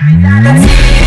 Reality.